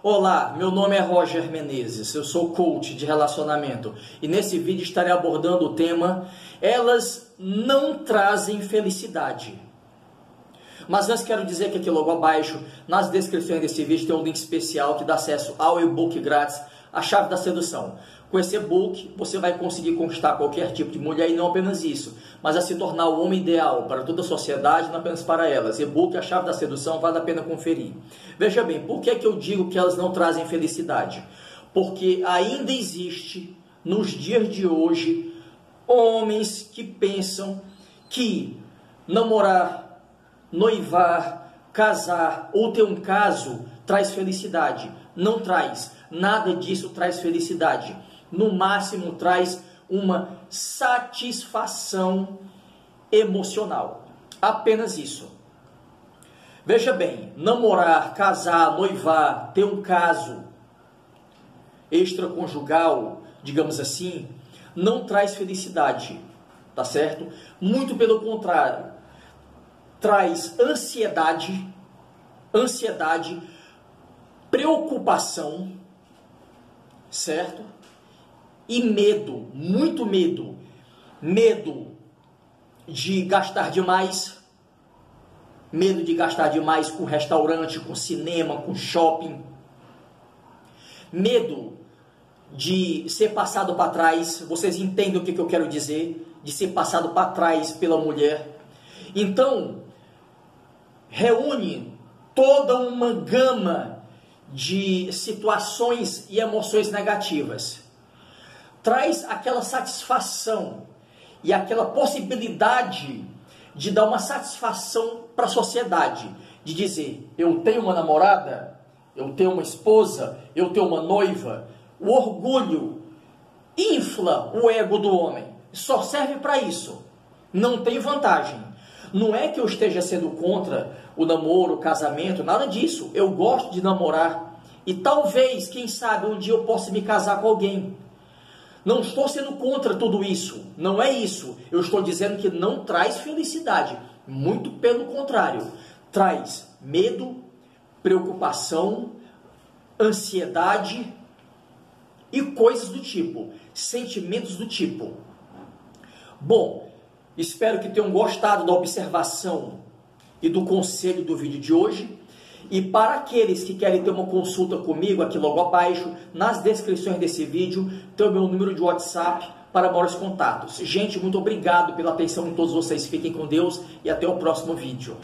Olá, meu nome é Roger Menezes, eu sou coach de relacionamento e nesse vídeo estarei abordando o tema Elas não trazem felicidade. Mas antes quero dizer que aqui logo abaixo, nas descrições desse vídeo, tem um link especial que dá acesso ao e-book grátis A Chave da Sedução. Com esse e-book, você vai conseguir conquistar qualquer tipo de mulher e não apenas isso, mas a se tornar o homem ideal para toda a sociedade, não apenas para elas. E-book A Chave da Sedução vale a pena conferir. Veja bem, por que, é que eu digo que elas não trazem felicidade? Porque ainda existe, nos dias de hoje, homens que pensam que namorar, noivar, casar ou ter um caso traz felicidade. Não traz. Nada disso traz felicidade no máximo traz uma satisfação emocional. Apenas isso. Veja bem, namorar, casar, noivar, ter um caso extraconjugal, digamos assim, não traz felicidade, tá certo? Muito pelo contrário, traz ansiedade, ansiedade, preocupação, certo? e medo, muito medo. Medo de gastar demais, medo de gastar demais com restaurante, com cinema, com shopping. Medo de ser passado para trás. Vocês entendem o que, que eu quero dizer? De ser passado para trás pela mulher. Então, reúne toda uma gama de situações e emoções negativas traz aquela satisfação e aquela possibilidade de dar uma satisfação para a sociedade, de dizer: eu tenho uma namorada, eu tenho uma esposa, eu tenho uma noiva. O orgulho infla o ego do homem. Só serve para isso. Não tem vantagem. Não é que eu esteja sendo contra o namoro, o casamento, nada disso. Eu gosto de namorar. E talvez, quem sabe, um dia eu possa me casar com alguém. Não estou sendo contra tudo isso, não é isso. Eu estou dizendo que não traz felicidade, muito pelo contrário, traz medo, preocupação, ansiedade e coisas do tipo, sentimentos do tipo. Bom, espero que tenham gostado da observação e do conselho do vídeo de hoje. E para aqueles que querem ter uma consulta comigo, aqui logo abaixo, nas descrições desse vídeo, tem o meu número de WhatsApp para maiores contatos. Gente, muito obrigado pela atenção de todos vocês. Fiquem com Deus e até o próximo vídeo.